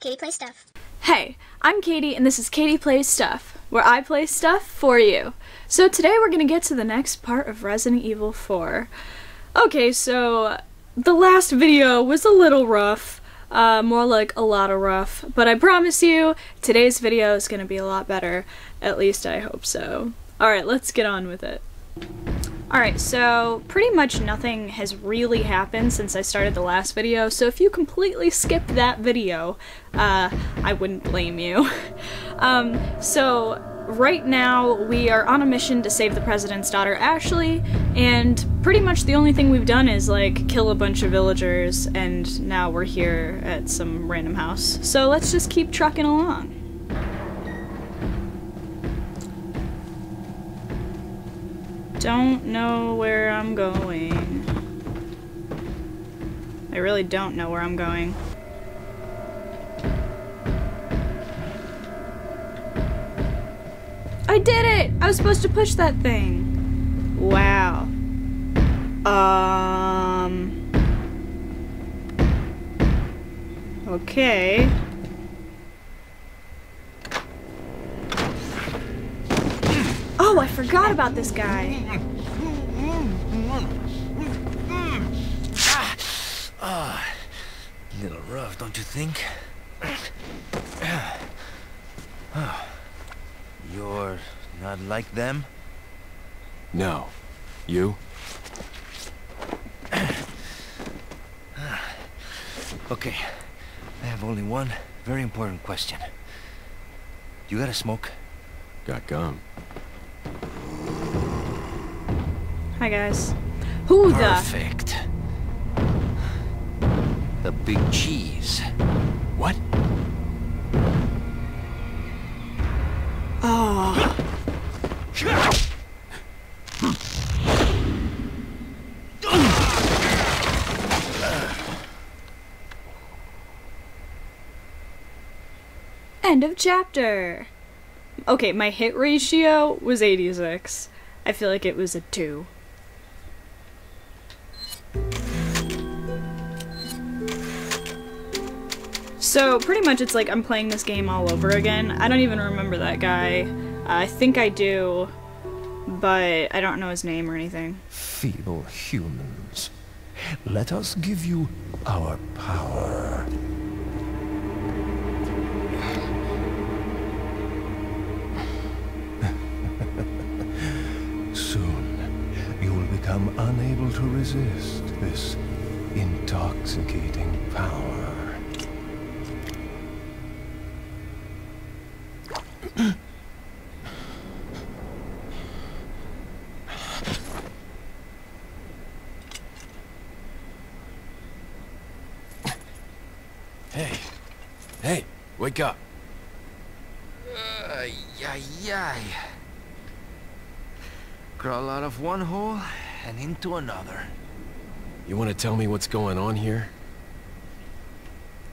Katie Plays Stuff. Hey, I'm Katie, and this is Katie Plays Stuff, where I play stuff for you. So today we're gonna get to the next part of Resident Evil 4. Okay, so the last video was a little rough, uh, more like a lot of rough, but I promise you, today's video is gonna be a lot better. At least I hope so. Alright, let's get on with it. Alright, so pretty much nothing has really happened since I started the last video, so if you completely skipped that video, uh, I wouldn't blame you. um, so right now we are on a mission to save the president's daughter Ashley, and pretty much the only thing we've done is like kill a bunch of villagers, and now we're here at some random house. So let's just keep trucking along. Don't know where I'm going. I really don't know where I'm going. I did it! I was supposed to push that thing. Wow. Um... Okay. Oh, I forgot about this guy. Ah, a little rough, don't you think? Oh, you're not like them? No. You? Okay, I have only one very important question. You got a smoke? Got gum. Hi guys. Who the? Perfect. The big cheese. What? Oh. End of chapter. Okay, my hit ratio was 86. I feel like it was a 2. So pretty much it's like I'm playing this game all over again. I don't even remember that guy. Uh, I think I do, but I don't know his name or anything. Feeble humans, let us give you our power. Soon, you will become unable to resist this intoxicating power. Hey. Hey, wake up. Ay, ay, ay. Crawl out of one hole and into another. You want to tell me what's going on here?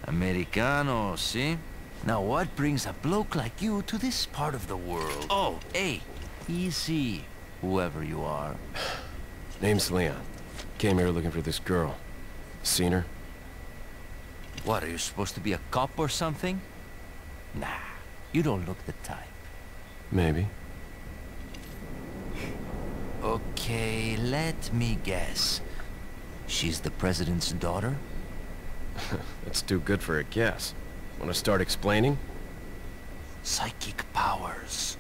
Americano, see? Now what brings a bloke like you to this part of the world? Oh, hey, easy, whoever you are. Name's Leon. Came here looking for this girl. Seen her? What, are you supposed to be a cop or something? Nah, you don't look the type. Maybe. Okay, let me guess. She's the president's daughter? That's too good for a guess. Want to start explaining? Psychic powers.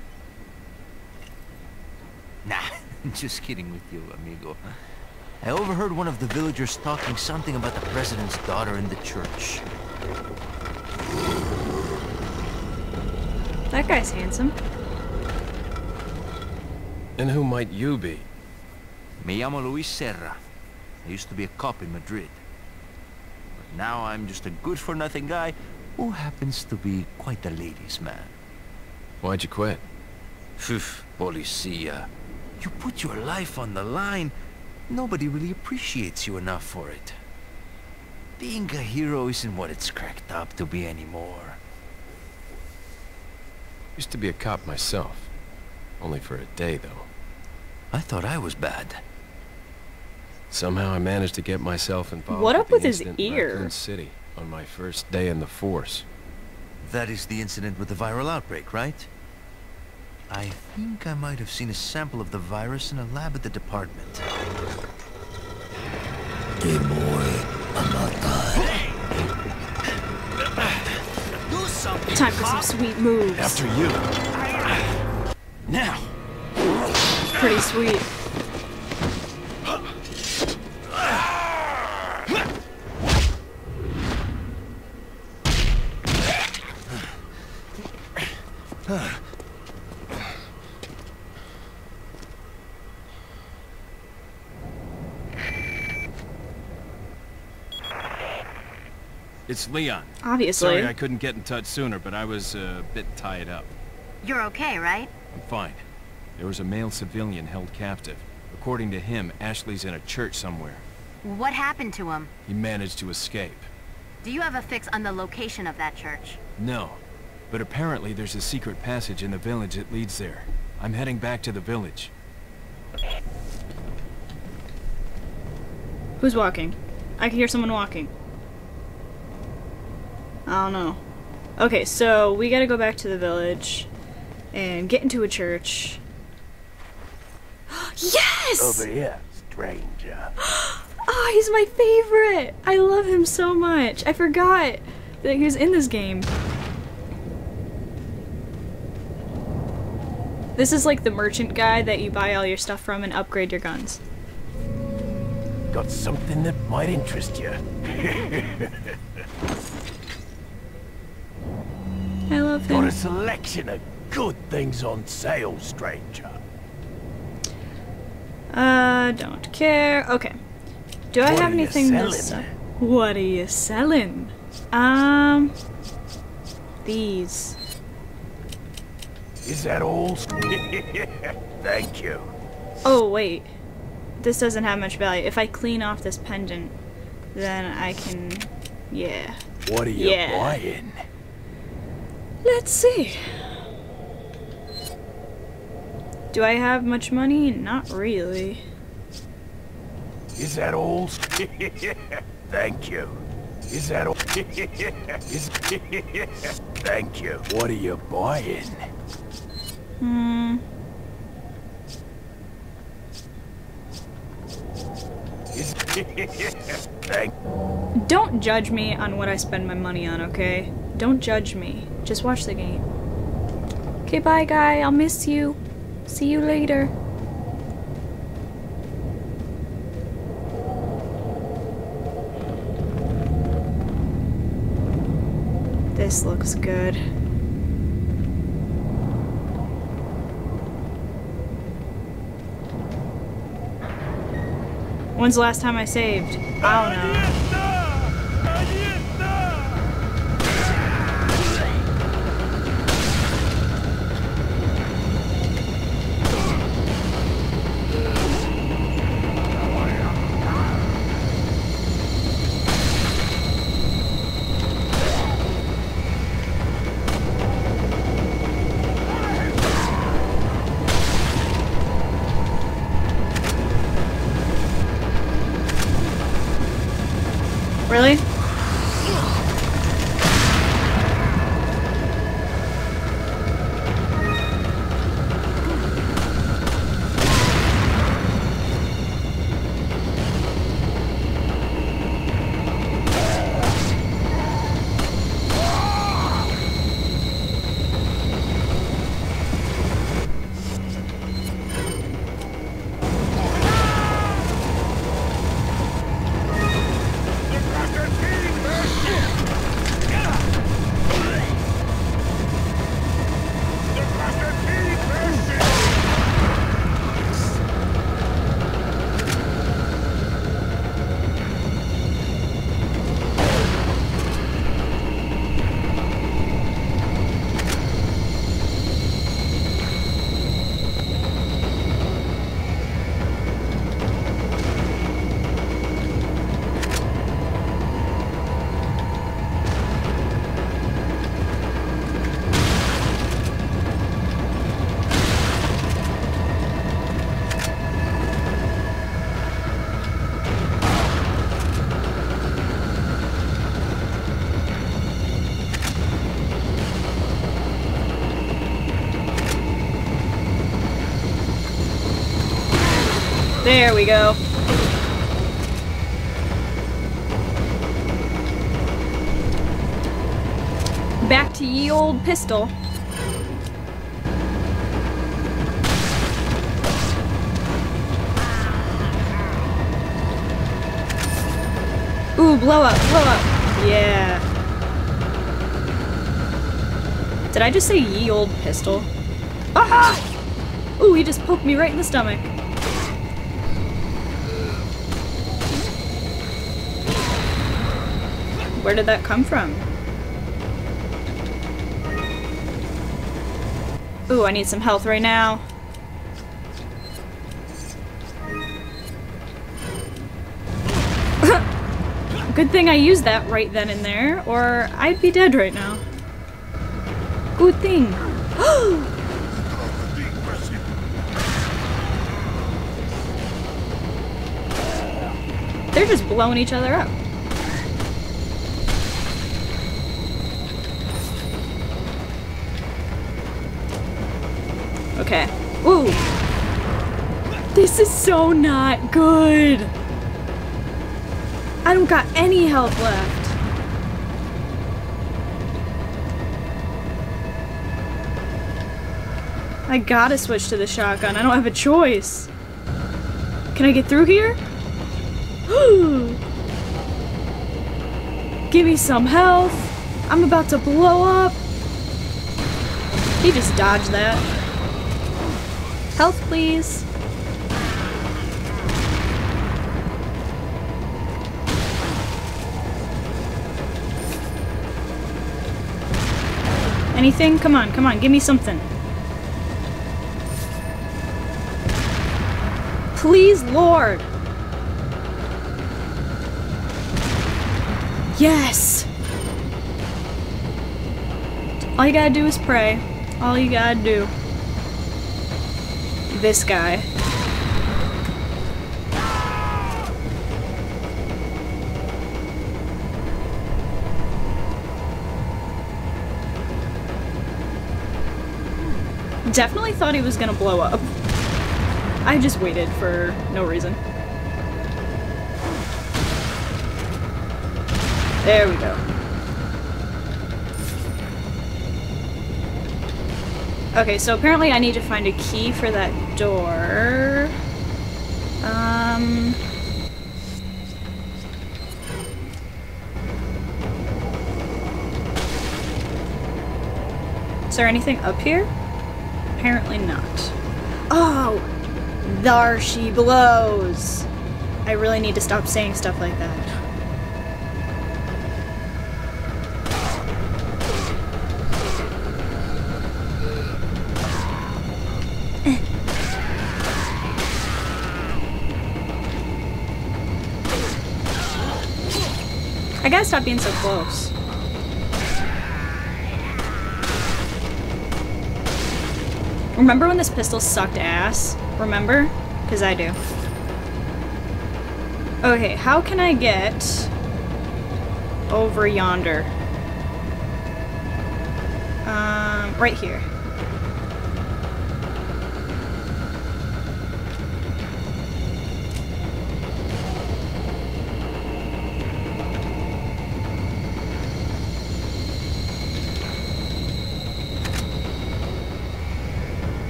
Nah, just kidding with you, amigo. I overheard one of the villagers talking something about the president's daughter in the church. That guy's handsome. And who might you be? Me llamo Luis Sera. I used to be a cop in Madrid. But now I'm just a good-for-nothing guy who happens to be quite a ladies' man. Why'd you quit? Phew, policia. You put your life on the line, nobody really appreciates you enough for it. Being a hero isn't what it's cracked up to be anymore. Used to be a cop myself. Only for a day, though. I thought I was bad. Somehow I managed to get myself involved What up with the his incident ear? in Raccoon City on my first day in the force. That is the incident with the viral outbreak, right? I think I might have seen a sample of the virus in a lab at the department. Time for some sweet moves. After you. Now. Pretty sweet. It's Leon. Obviously. Sorry I couldn't get in touch sooner, but I was uh, a bit tied up. You're okay, right? I'm fine. There was a male civilian held captive. According to him, Ashley's in a church somewhere. What happened to him? He managed to escape. Do you have a fix on the location of that church? No. But apparently there's a secret passage in the village that leads there. I'm heading back to the village. Who's walking? I can hear someone walking. I don't know. Okay, so we gotta go back to the village and get into a church. yes! Over here, stranger. Oh, he's my favorite! I love him so much. I forgot that he was in this game. This is like the merchant guy that you buy all your stuff from and upgrade your guns. Got something that might interest you. Love Got a selection of good things on sale, stranger. Uh, don't care. Okay. Do I have anything to sell? What are you selling? Um, these. Is that all? Thank you. Oh, wait. This doesn't have much value. If I clean off this pendant, then I can... Yeah. What are you Yeah. buying? Let's see. Do I have much money? Not really. Is that all? Thank you. Is that all? Is... Thank you. What are you buying? Hmm. Is... Thank... Don't judge me on what I spend my money on, okay? Don't judge me. Just watch the game. Okay, bye, guy. I'll miss you. See you later. This looks good. When's the last time I saved? I don't know. Back to ye old pistol. Ooh, blow up, blow up. Yeah. Did I just say ye old pistol? Ah! Ooh, he just poked me right in the stomach. Where did that come from? Ooh, I need some health right now. Good thing I used that right then and there, or I'd be dead right now. Good thing. They're just blowing each other up. Okay. Ooh. This is so not good. I don't got any health left. I gotta switch to the shotgun. I don't have a choice. Can I get through here? Give me some health. I'm about to blow up. He just dodged that. Health, please. Anything? Come on, come on, give me something. Please, Lord. Yes! All you gotta do is pray. All you gotta do. This guy. Definitely thought he was gonna blow up. I just waited for no reason. There we go. Okay, so apparently I need to find a key for that door. Um... Is there anything up here? Apparently not. Oh! There she blows! I really need to stop saying stuff like that. I gotta stop being so close. Remember when this pistol sucked ass? Remember? Because I do. Okay, how can I get over yonder? Um, right here.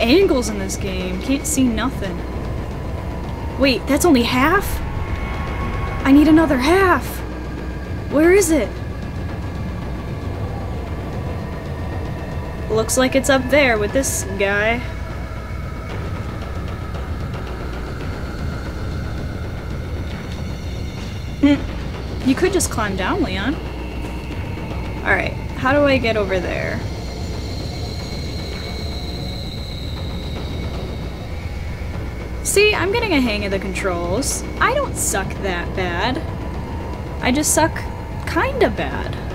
Angles in this game, can't see nothing. Wait, that's only half? I need another half. Where is it? Looks like it's up there with this guy. Hmm. You could just climb down, Leon. Alright, how do I get over there? See, I'm getting a hang of the controls. I don't suck that bad. I just suck kinda bad.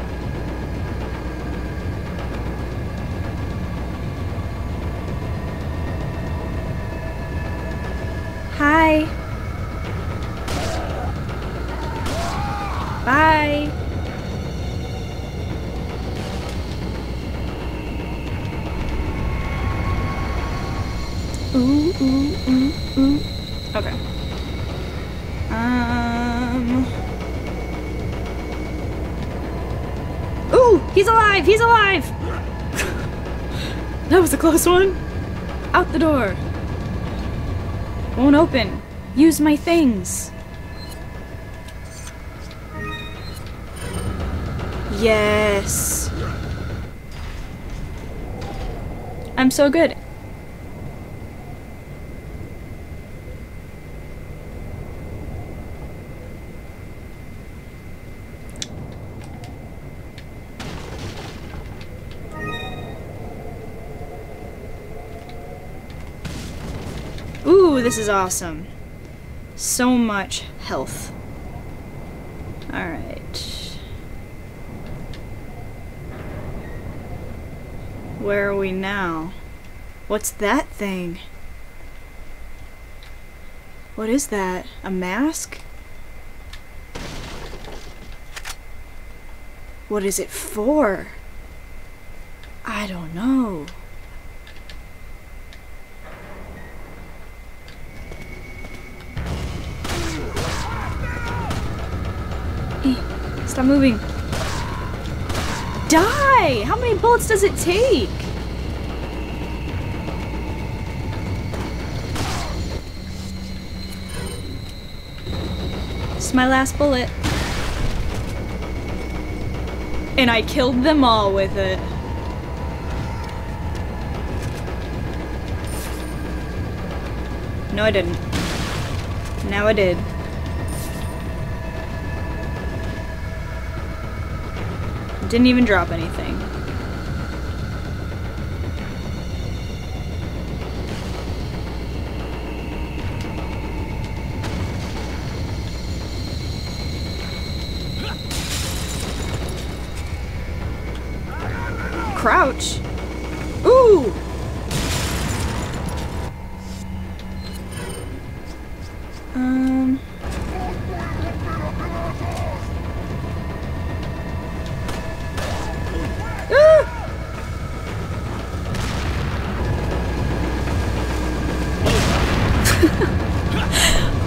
Alive! That was a close one. Out the door. Won't open. Use my things. Yes. I'm so good. Ooh, this is awesome. So much health. Alright. Where are we now? What's that thing? What is that? A mask? What is it for? I don't know. Stop moving. Die! How many bullets does it take? It's my last bullet. And I killed them all with it. No, I didn't. Now I did. Didn't even drop anything. Crouch.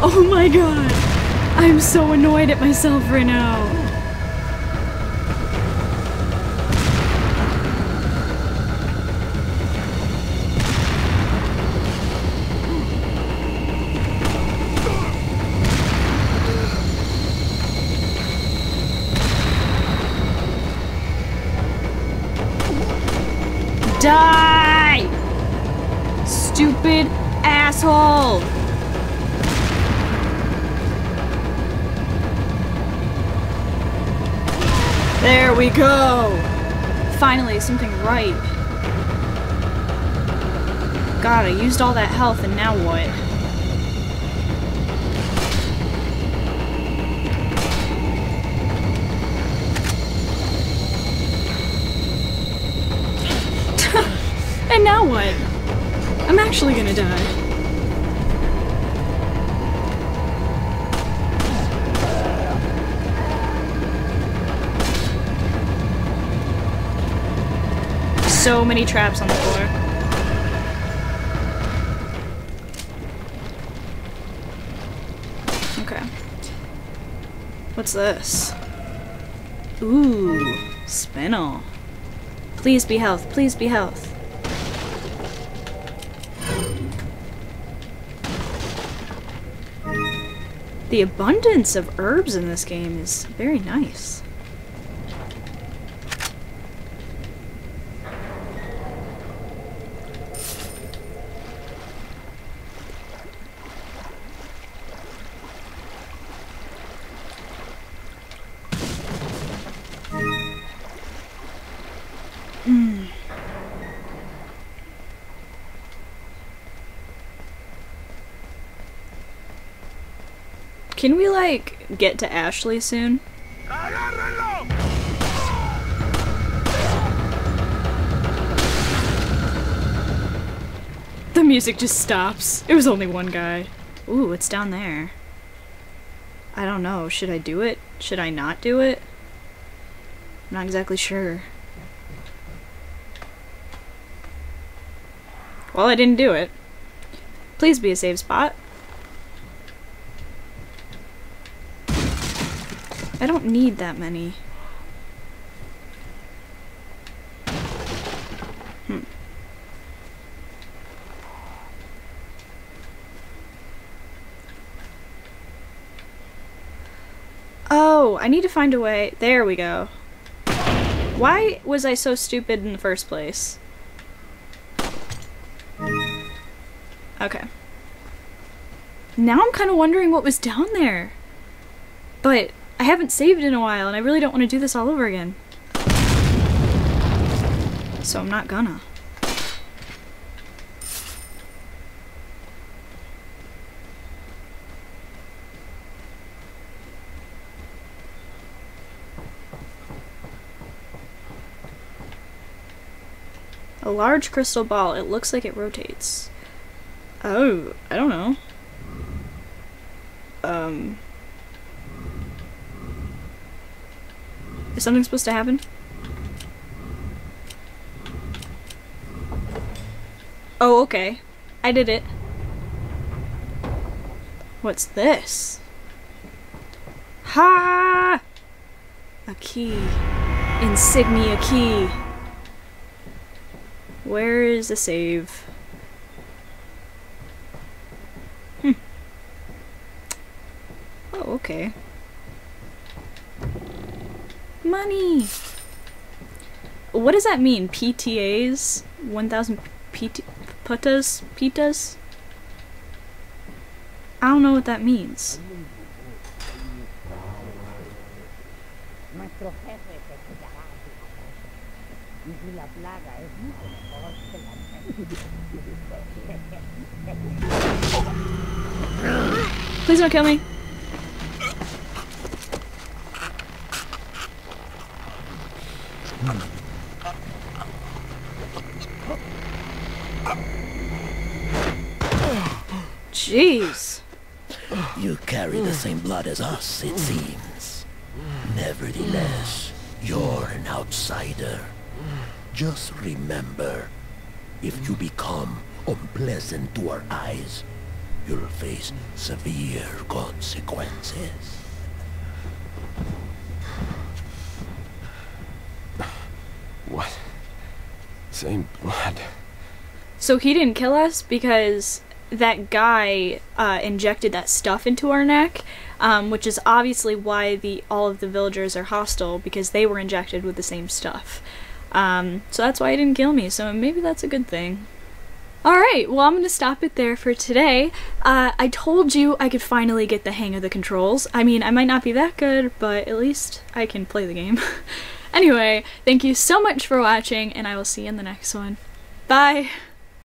Oh my god. I'm so annoyed at myself right now. There we go! Finally, something right. God, I used all that health and now what? And now what? I'm actually gonna die. So many traps on the floor. Okay. What's this? Ooh, spinel. Please be health, please be health. The abundance of herbs in this game is very nice. Can we like get to Ashley soon? The music just stops. It was only one guy. Ooh, it's down there. I don't know. Should I do it? Should I not do it? I'm not exactly sure. Well, I didn't do it. Please be a safe spot. I don't need that many. Hmm. Oh, I need to find a way. There we go. Why was I so stupid in the first place? Okay. Now I'm kind of wondering what was down there. But I haven't saved in a while, and I really don't want to do this all over again. So I'm not gonna. A large crystal ball. It looks like it rotates. Oh, I don't know. Um. Is something supposed to happen? Oh, okay. I did it. What's this? Ha! A key. Insignia key. Where is the save? Hmm. Oh, okay. Money! What does that mean? PTAs? 1000 PT putas? Pitas? I don't know what that means. Please don't kill cuidará same blood as us, it seems. Nevertheless, you're an outsider. Just remember, if you become unpleasant to our eyes, you'll face severe consequences. What? Same blood. So he didn't kill us because that guy uh, injected that stuff into our neck, um, which is obviously why the all of the villagers are hostile because they were injected with the same stuff. Um, so that's why he didn't kill me. So maybe that's a good thing. Alright, well, I'm to stop it there for today. Uh, I told you I could finally get the hang of the controls. I mean, I might not be that good, but at least I can play the game. anyway, thank you so much for watching, and I will see you in the next one. Bye!